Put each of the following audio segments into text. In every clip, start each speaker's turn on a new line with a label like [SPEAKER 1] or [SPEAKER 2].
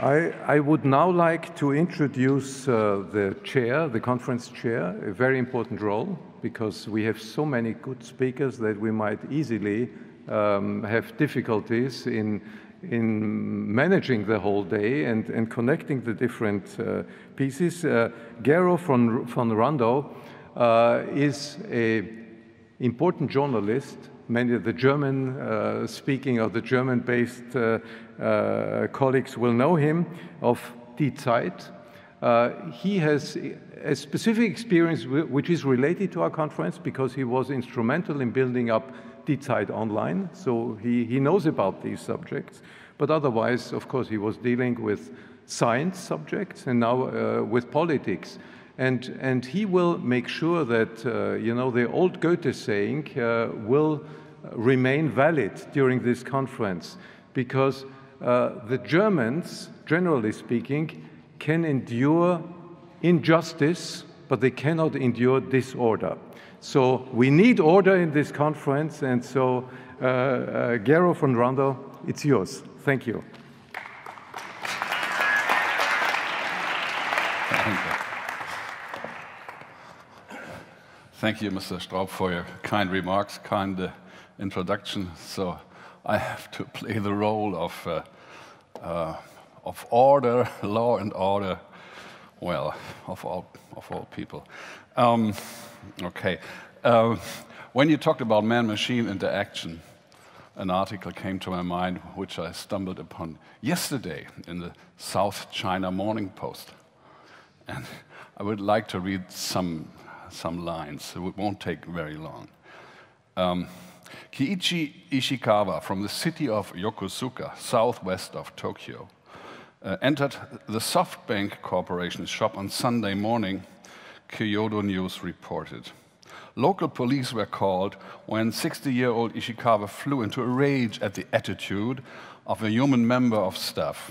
[SPEAKER 1] I, I, would now like to introduce uh, the chair, the conference chair, a very important role because we have so many good speakers that we might easily um, have difficulties in, in managing the whole day and, and connecting the different uh, pieces. Uh, Gero von, von Randow uh, is an important journalist many of the German uh, speaking or the German based uh, uh, colleagues will know him of Die Zeit. Uh, he has a specific experience which is related to our conference because he was instrumental in building up Die Zeit online, so he, he knows about these subjects. But otherwise, of course, he was dealing with science subjects and now uh, with politics. And, and he will make sure that, uh, you know, the old Goethe saying uh, will remain valid during this conference because uh, the Germans, generally speaking, can endure injustice, but they cannot endure disorder. So we need order in this conference, and so uh, uh, Gero von Randow, it's yours. Thank you.
[SPEAKER 2] Thank you, Mr. Straub, for your kind remarks, kind uh, introduction. So I have to play the role of, uh, uh, of order, law and order, well, of all, of all people. Um, okay. Uh, when you talked about man-machine interaction, an article came to my mind which I stumbled upon yesterday in the South China Morning Post. And I would like to read some, some lines. It won't take very long. Um, Kiichi Ishikawa from the city of Yokosuka, southwest of Tokyo, uh, entered the SoftBank Corporation shop on Sunday morning, Kyodo News reported. Local police were called when 60 year old Ishikawa flew into a rage at the attitude of a human member of staff.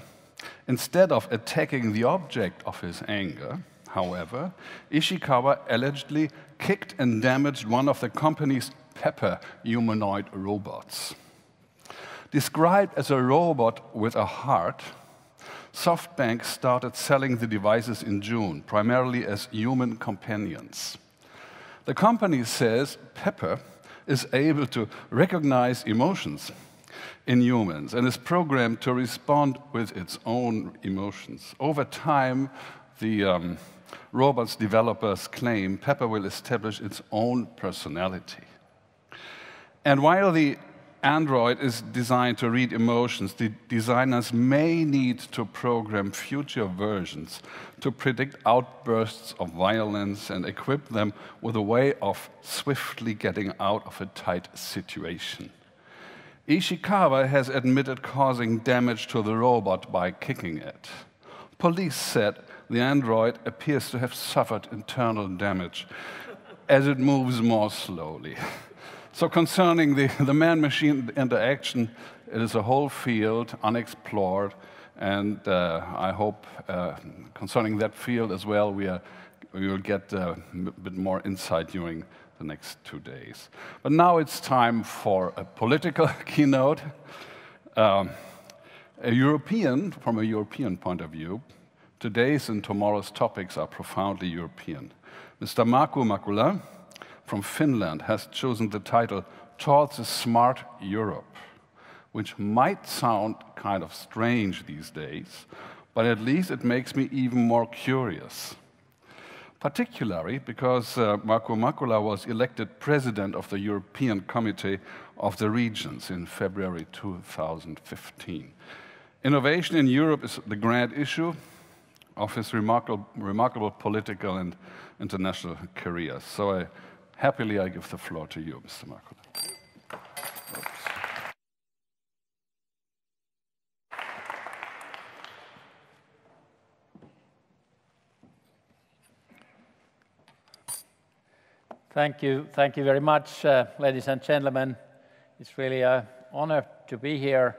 [SPEAKER 2] Instead of attacking the object of his anger, however, Ishikawa allegedly kicked and damaged one of the company's Pepper humanoid robots. Described as a robot with a heart, SoftBank started selling the devices in June, primarily as human companions. The company says Pepper is able to recognize emotions in humans and is programmed to respond with its own emotions. Over time, the um, robot's developers claim Pepper will establish its own personality. And while the Android is designed to read emotions, the designers may need to program future versions to predict outbursts of violence and equip them with a way of swiftly getting out of a tight situation. Ishikawa has admitted causing damage to the robot by kicking it. Police said the android appears to have suffered internal damage as it moves more slowly. So concerning the, the man-machine interaction, it is a whole field, unexplored, and uh, I hope uh, concerning that field as well, we, are, we will get uh, a bit more insight during the next two days. But now it's time for a political keynote. Um, a European, from a European point of view, today's and tomorrow's topics are profoundly European. Mr. Markku Markkula, from Finland has chosen the title Towards a Smart Europe, which might sound kind of strange these days, but at least it makes me even more curious. Particularly because uh, Markku Markkula was elected president of the European Committee of the Regions in February 2015. Innovation in Europe is the grand issue of his remarkable, remarkable political and international career. So I Happily, I give the floor to you, Mr. Markkula.
[SPEAKER 3] Thank you. Thank you very much, uh, ladies and gentlemen. It's really an honor to be here,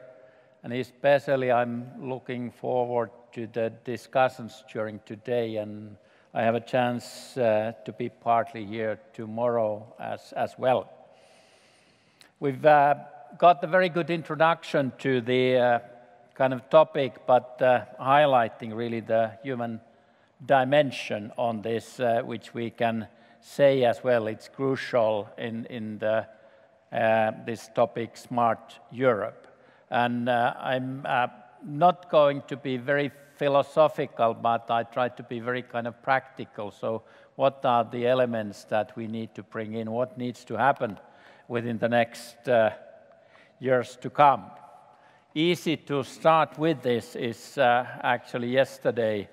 [SPEAKER 3] and especially I'm looking forward to the discussions during today and I have a chance uh, to be partly here tomorrow as, as well. We've uh, got a very good introduction to the uh, kind of topic, but uh, highlighting really the human dimension on this, uh, which we can say as well, it's crucial in, in the, uh, this topic, Smart Europe. And I'm not going to be very philosophical, but I try to be very kind of practical. So what are the elements that we need to bring in? What needs to happen within the next uh, years to come? Easy to start with this is uh, actually yesterday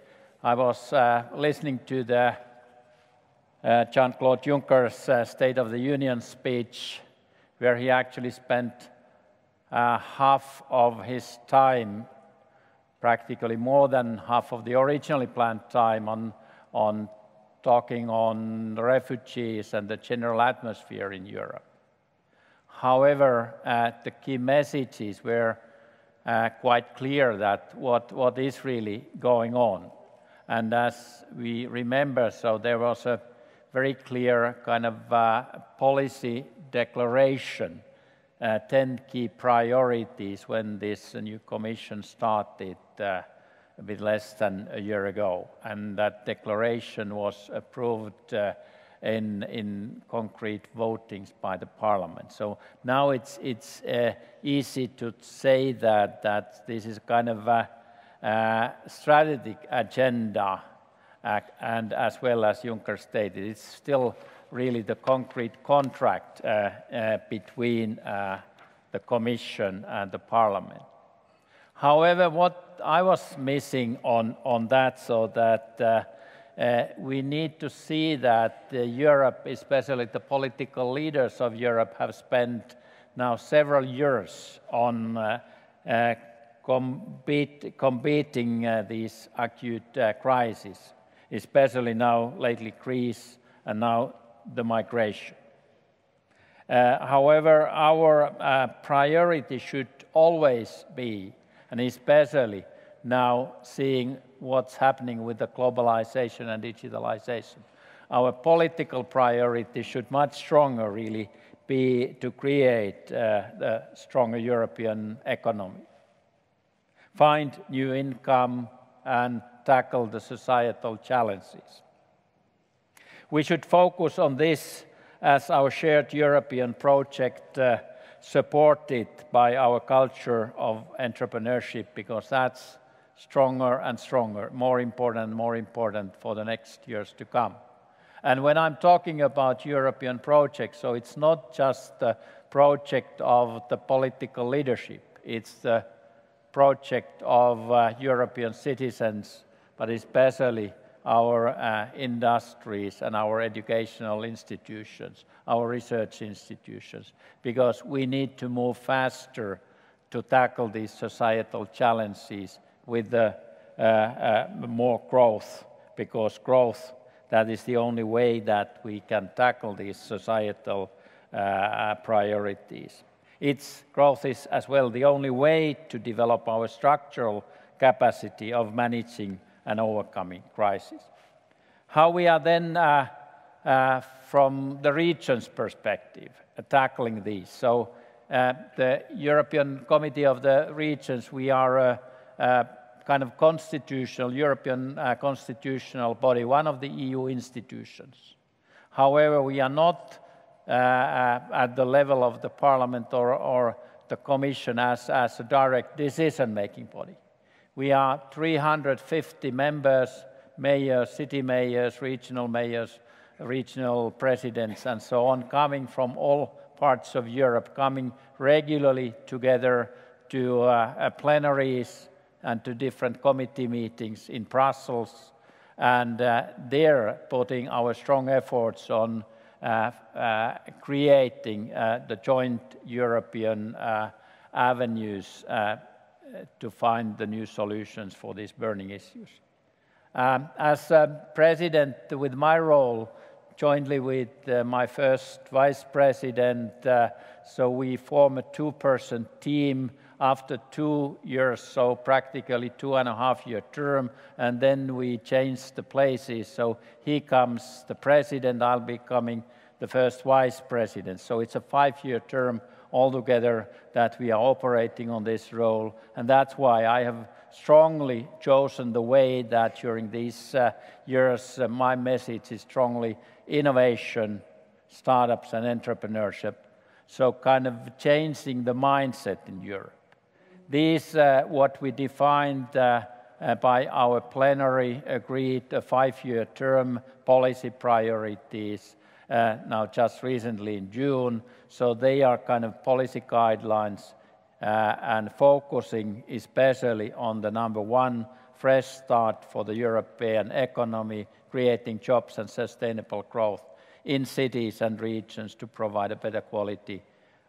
[SPEAKER 3] I was uh, listening to the uh, Jean-Claude Juncker's uh, State of the Union speech, where he actually spent uh, half of his time, practically more than half of the originally planned time, on, on talking on refugees and the general atmosphere in Europe. However, uh, the key messages were uh, quite clear that what, what is really going on. And as we remember, so there was a very clear kind of uh, policy declaration, uh, 10 key priorities when this new commission started a bit less than a year ago. And that declaration was approved uh, in, in concrete votings by the parliament. So now it's, it's uh, easy to say that, that this is kind of a, a strategic agenda uh, and as well as Juncker stated, it's still really the concrete contract uh, uh, between uh, the Commission and the Parliament. However, what I was missing on, on that, so that uh, uh, we need to see that Europe, especially the political leaders of Europe, have spent now several years on compete, combating these acute crises especially now lately Greece and now the migration. Uh, however, our uh, priority should always be, and especially now seeing what's happening with the globalization and digitalization, our political priority should much stronger really be to create uh, stronger European economy. Find new income and tackle the societal challenges. We should focus on this as our shared European project uh, supported by our culture of entrepreneurship because that's stronger and stronger, more important and more important for the next years to come. And when I'm talking about European projects, so it's not just the project of the political leadership, it's the project of uh, European citizens but especially our uh, industries and our educational institutions, our research institutions, because we need to move faster to tackle these societal challenges with uh, uh, more growth, because growth, that is the only way that we can tackle these societal uh, priorities. Its growth is as well the only way to develop our structural capacity of managing and overcoming crisis. How we are then, uh, uh, from the region's perspective, uh, tackling these. So uh, the European Committee of the Regions, we are a, a kind of constitutional, European uh, constitutional body, one of the EU institutions. However, we are not uh, at the level of the Parliament or, or the Commission as, as a direct decision-making body. We are 350 members, mayors, city mayors, regional mayors, regional presidents, and so on, coming from all parts of Europe, coming regularly together to uh, uh, plenaries and to different committee meetings in Brussels, and uh, there putting our strong efforts on uh, uh, creating uh, the joint European avenues to find the new solutions for these burning issues. Um, as president, with my role, jointly with uh, my first vice president, uh, so we form a two-person team after two years, so practically two and a half year term, and then we change the places. So he comes the president, I'll be coming the first vice president. So it's a five-year term altogether that we are operating on this role, and that's why I have strongly chosen the way that during these uh, years uh, my message is strongly innovation, startups, and entrepreneurship. So, kind of changing the mindset in Europe. These, uh, what we defined uh, uh, by our plenary agreed a five year term policy priorities uh, now just recently in June. So they are kind of policy guidelines uh, and focusing especially on the number one, fresh start for the European economy, creating jobs and sustainable growth in cities and regions to provide a better quality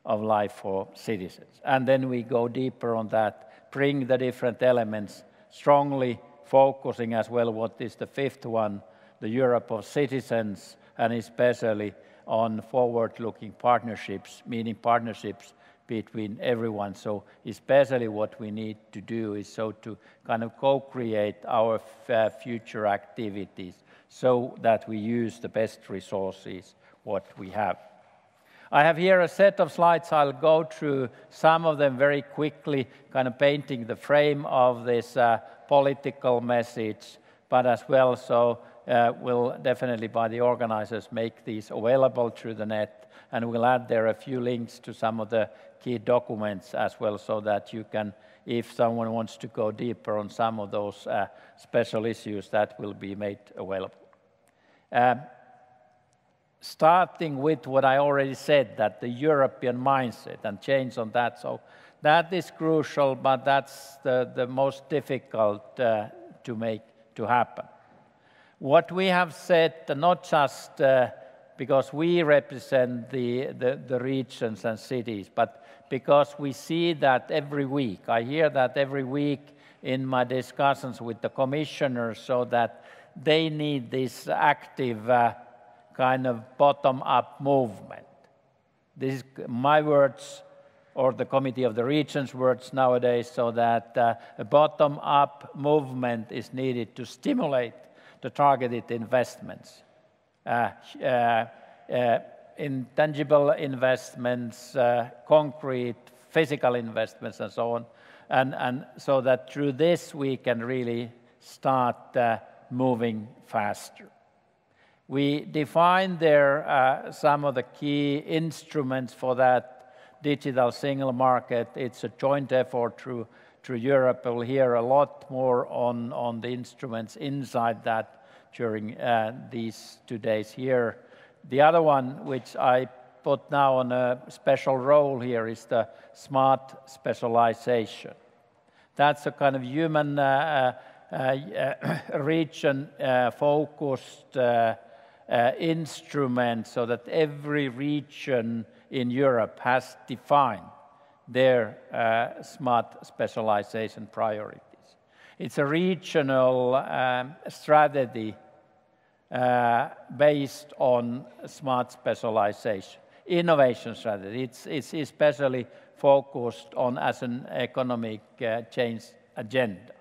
[SPEAKER 3] of life for citizens. And then we go deeper on that, bring the different elements, strongly focusing as well what is the fifth one, the Europe of citizens, and especially on forward-looking partnerships, meaning partnerships between everyone. So especially what we need to do is so to kind of co-create our future activities so that we use the best resources what we have. I have here a set of slides. I'll go through some of them very quickly, kind of painting the frame of this uh, political message, but as well, so uh, will definitely by the organizers make these available through the net, and we'll add there a few links to some of the key documents as well, so that you can, if someone wants to go deeper on some of those uh, special issues, that will be made available. Um, starting with what I already said, that the European mindset and change on that. So that is crucial, but that's the, the most difficult uh, to make to happen. What we have said, not just uh, because we represent the, the, the regions and cities, but because we see that every week. I hear that every week in my discussions with the commissioners, so that they need this active uh, kind of bottom-up movement. This is my words or the Committee of the Regions words nowadays, so that uh, a bottom-up movement is needed to stimulate the targeted investments. Uh, uh, uh intangible investments, concrete, physical investments, and so on. And, and so that through this we can really start moving faster. We define there some of the key instruments for that digital single market. It's a joint effort through, through Europe. We'll hear a lot more on, the instruments inside that during uh, these two days here. The other one, which I put now on a special role here, is the smart specialization. That's a kind of human uh, uh, region focused instrument so that every region in Europe has defined their uh, smart specialization priorities. It's a regional um, strategy uh, based on smart specialization, innovation strategy. It's, it's especially focused on as an economic uh, change agenda.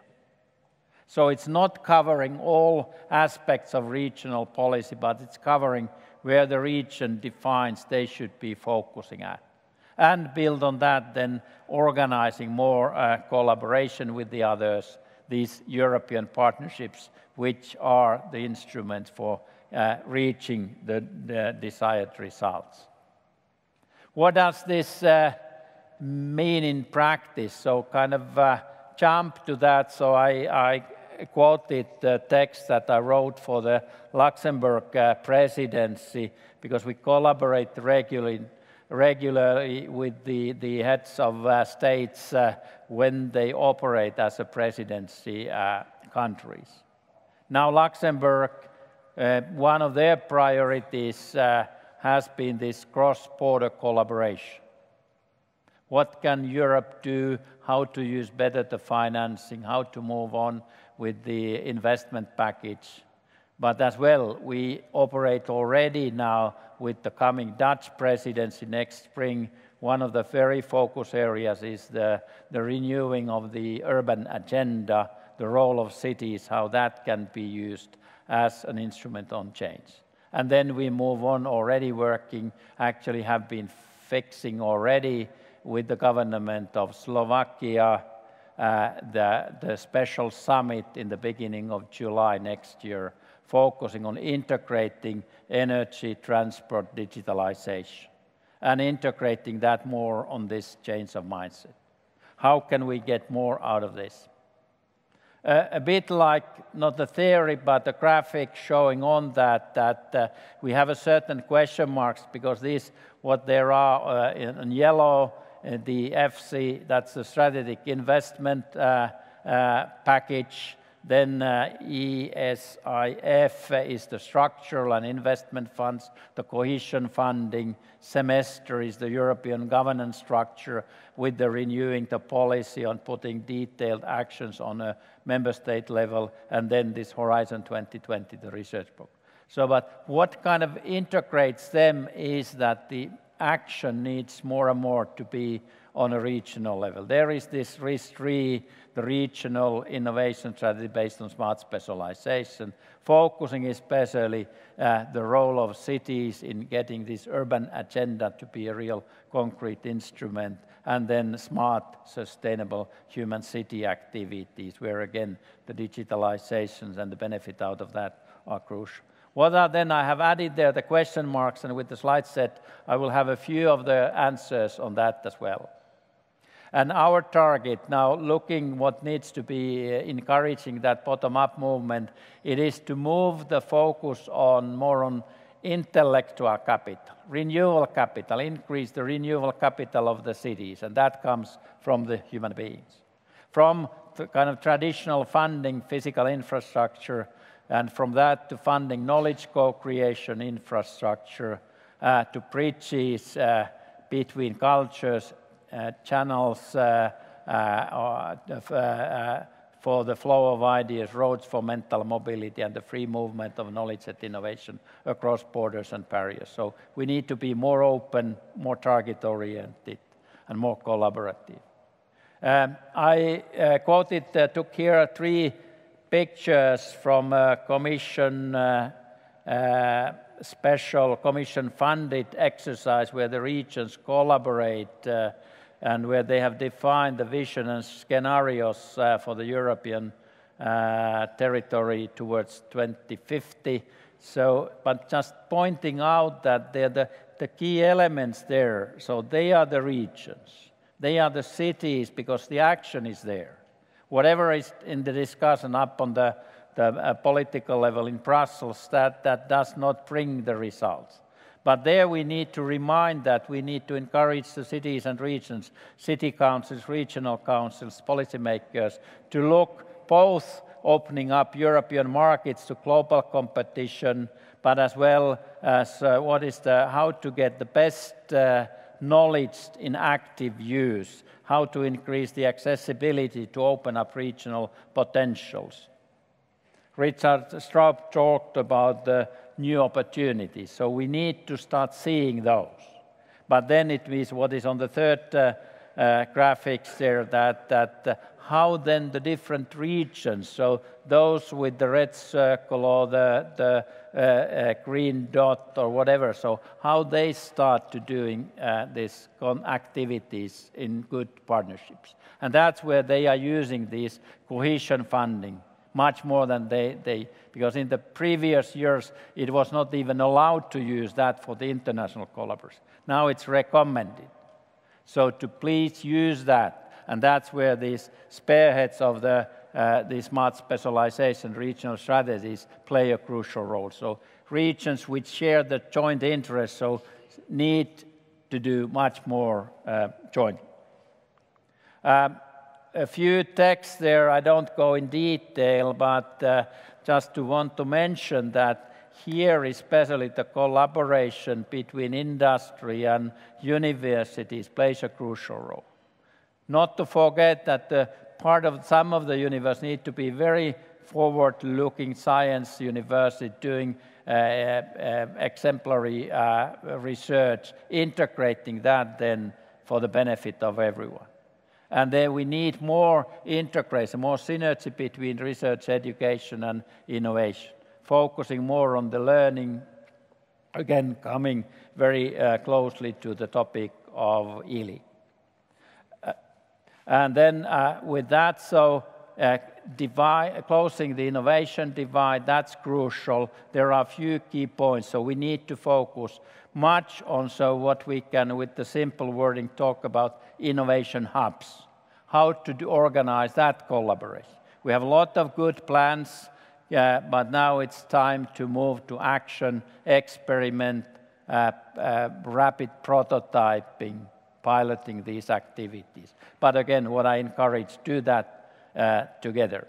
[SPEAKER 3] So it's not covering all aspects of regional policy, but it's covering where the region defines they should be focusing at. And build on that, then organizing more uh, collaboration with the others, these European partnerships, which are the instruments for uh, reaching the, the, desired results. What does this uh, mean in practice? So, kind of uh, jump to that. So, I, I quoted the text that I wrote for the Luxembourg uh, presidency because we collaborate regularly, regularly with the, the heads of uh, states uh, when they operate as a presidency uh, countries. Now, Luxembourg, uh, one of their priorities uh, has been this cross border collaboration. What can Europe do? How to use better the financing? How to move on with the investment package. But as well, we operate already now with the coming Dutch presidency next spring. One of the very focus areas is the, renewing of the urban agenda, the role of cities, how that can be used as an instrument on change. and then we move on already working, actually have been fixing already with the government of Slovakia uh, the special summit in the beginning of July next year, focusing on integrating energy, transport, digitalization, and integrating that more on this change of mindset. How can we get more out of this? A bit like not the theory, but the graphic showing on that that uh, we have a certain question marks because these what there are uh, in, yellow, uh, the EFSI, that's the strategic investment package. Then uh, ESIF is the structural and investment funds, the cohesion funding. Semester is the European governance structure with the renewing the policy on putting detailed actions on a member state level, and then this Horizon 2020, the research book. So, but what kind of integrates them is that the action needs more and more to be on a regional level. There is this RIS3, the regional innovation strategy based on smart specialization, focusing especially uh, the role of cities in getting this urban agenda to be a real concrete instrument, and then smart, sustainable human city activities, where again the digitalizations and the benefit out of that are crucial. What are then I have added there the question marks, and with the slide set, I will have a few of the answers on that as well. And our target now, looking what needs to be uh, encouraging that bottom-up movement, it is to move the focus on more on intellectual capital, renewal capital, increase the renewal capital of the cities, and that comes from the human beings. From the kind of traditional funding physical infrastructure, and from that to funding knowledge co-creation infrastructure, uh, to bridges uh, between cultures channels uh, uh, for the flow of ideas, roads for mental mobility, and the free movement of knowledge and innovation across borders and barriers. So we need to be more open, more target-oriented, and more collaborative. Um, I uh, quoted, uh, took here three pictures from a commission, uh, special commission-funded exercise where the regions collaborate and where they have defined the vision and scenarios uh, for the European uh, territory towards 2050. So, but just pointing out that they're the, the key elements there. So they are the regions, they are the cities because the action is there. Whatever is in the discussion up on the, the uh, political level in Brussels, that, that does not bring the results. But there we need to remind that we need to encourage the cities and regions, city councils, regional councils, policymakers to look both opening up European markets to global competition, but as well as uh, what is the, how to get the best uh, knowledge in active use, how to increase the accessibility to open up regional potentials. Richard Straub talked about the new opportunities. So we need to start seeing those. But then it means what is on the third uh, uh, graphics there that, that uh, how then the different regions, so those with the red circle or the, the uh, uh, green dot or whatever, so how they start to doing uh, these activities in good partnerships. And that's where they are using this cohesion funding much more than they, they, because in the previous years it was not even allowed to use that for the international collaborators. Now it's recommended. So to please use that, and that's where these spearheads of the uh, the smart specialization regional strategies play a crucial role. So regions which share the joint interests so need to do much more uh, joint. Um, a few texts there. I don't go in detail, but uh, just to want to mention that here, especially the collaboration between industry and universities plays a crucial role. Not to forget that part of some of the universities need to be very forward-looking science university doing uh, uh, exemplary uh, research, integrating that then for the benefit of everyone. And then we need more integration, more synergy between research, education, and innovation, focusing more on the learning again, coming very uh, closely to the topic of ELIG. Uh, and then uh, with that, so uh, divide, closing the innovation divide, that's crucial. There are a few key points, so we need to focus much on so what we can, with the simple wording, talk about innovation hubs, how to organize that collaboration. We have a lot of good plans, yeah, but now it's time to move to action, experiment, uh, uh, rapid prototyping, piloting these activities. But again, what I encourage, do that uh, together.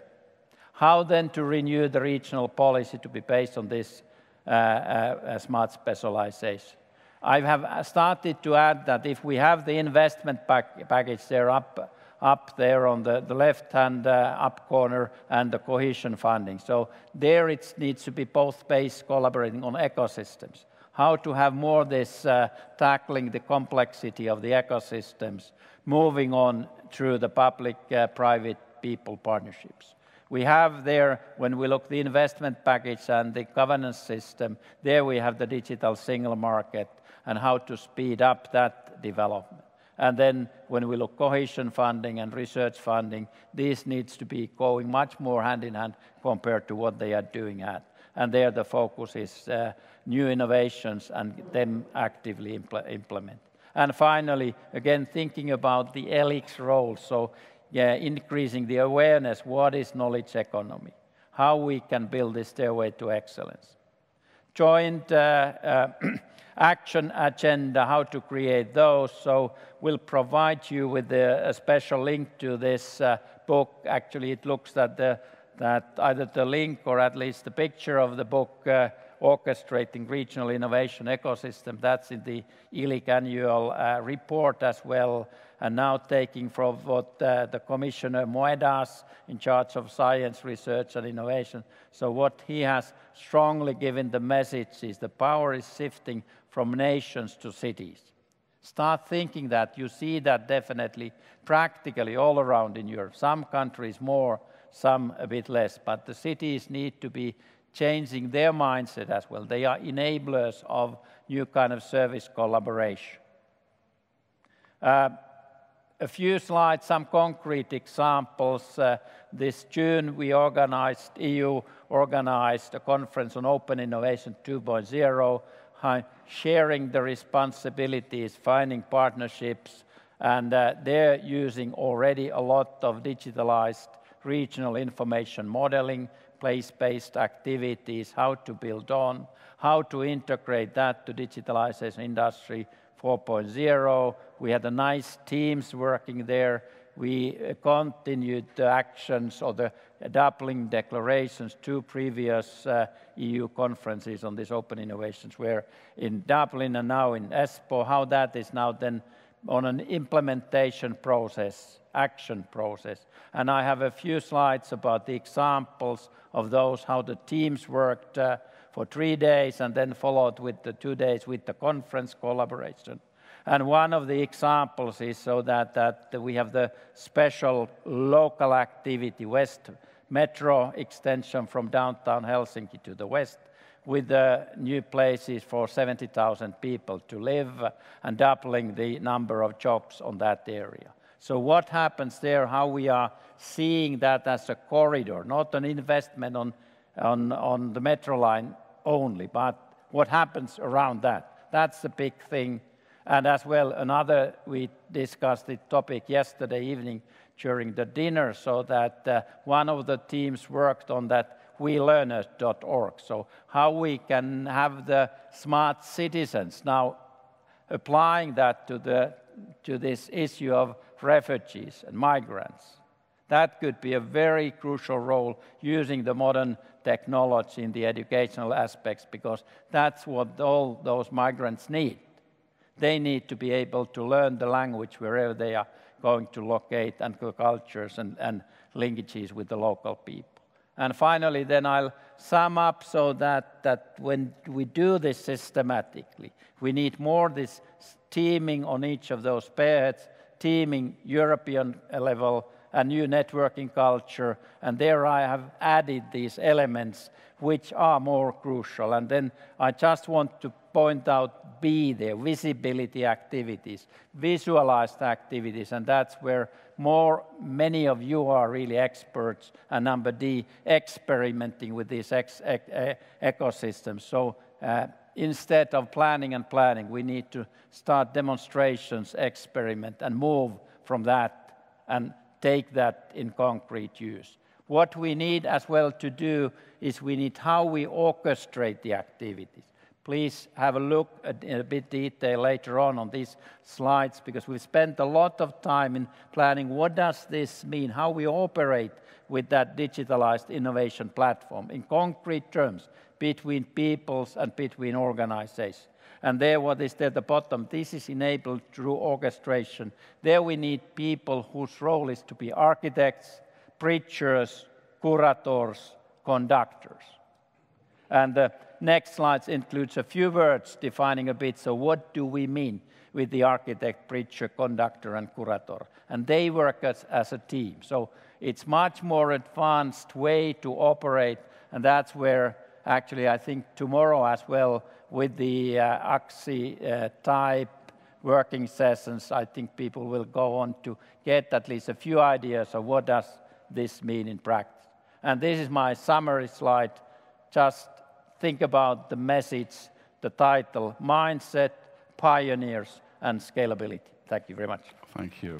[SPEAKER 3] How then to renew the regional policy to be based on this uh, uh, smart specialization? I have started to add that if we have the investment pack package there up, up there on the, the left-hand uh, up corner and the cohesion funding. So there it needs to be both based collaborating on ecosystems. How to have more this uh, tackling the complexity of the ecosystems, moving on through the public-private uh, people partnerships. We have there, when we look the investment package and the governance system, there we have the digital single market and how to speed up that development. And then when we look cohesion funding and research funding, this needs to be going much more hand in hand compared to what they are doing at. And there the focus is uh, new innovations and them actively impl implement. And finally, again, thinking about the ELIG's role, so yeah, increasing the awareness, what is knowledge economy? How we can build this stairway to excellence. Joint uh, uh, action agenda, how to create those. So we'll provide you with a, a special link to this uh, book. Actually, it looks that, the, that either the link or at least the picture of the book uh, orchestrating regional innovation ecosystem. That's in the ELIG annual uh, report as well. And now taking from what uh, the Commissioner Moedas in charge of science, research and innovation. So what he has strongly given the message is the power is shifting from nations to cities. Start thinking that. You see that definitely practically all around in Europe. Some countries more, some a bit less. But the cities need to be changing their mindset as well. They are enablers of new kind of service collaboration. Uh, a few slides, some concrete examples. Uh, this June, we organized, EU organized a conference on Open Innovation 2.0 sharing the responsibilities, finding partnerships, and uh, they're using already a lot of digitalized regional information modeling, place-based activities, how to build on, how to integrate that to digitalization industry 4.0. We had a nice teams working there we uh, continued the actions or the Dublin declarations, two previous uh, EU conferences on these open innovations were in Dublin and now in Espoo, how that is now then on an implementation process, action process. And I have a few slides about the examples of those, how the teams worked uh, for three days and then followed with the two days with the conference collaboration. And one of the examples is so that, that we have the special local activity, West Metro extension from downtown Helsinki to the west, with the new places for 70,000 people to live and doubling the number of jobs on that area. So what happens there, how we are seeing that as a corridor, not an investment on, on, on the metro line only, but what happens around that. That's the big thing and as well, another, we discussed the topic yesterday evening during the dinner, so that uh, one of the teams worked on that welearners.org. So how we can have the smart citizens now applying that to, the, to this issue of refugees and migrants. That could be a very crucial role using the modern technology in the educational aspects because that's what all those migrants need. They need to be able to learn the language wherever they are going to locate and cultures and, and linkages with the local people. And finally, then I'll sum up so that, that when we do this systematically, we need more this teaming on each of those pairs, teaming European level, a new networking culture, and there I have added these elements which are more crucial. And then I just want to point out B there, visibility activities, visualized activities, and that's where more, many of you are really experts, and number D, experimenting with these ex, e, ecosystems. So uh, instead of planning and planning, we need to start demonstrations, experiment, and move from that and take that in concrete use. What we need as well to do is we need how we orchestrate the activities. Please have a look at, in a bit detail later on on these slides because we've spent a lot of time in planning what does this mean, how we operate with that digitalized innovation platform in concrete terms between peoples and between organizations. And there, what is there at the bottom, this is enabled through orchestration. There we need people whose role is to be architects, preachers, curators, conductors. And the next slide includes a few words defining a bit, so what do we mean with the architect, preacher, conductor, and curator? And they work as, as a team. So it's much more advanced way to operate, and that's where actually I think tomorrow as well with the uh, AXI uh, type working sessions, I think people will go on to get at least a few ideas of what does this mean in practice. And this is my summary slide. Just think about the message, the title, Mindset, Pioneers, and Scalability. Thank you very much.
[SPEAKER 2] Thank you.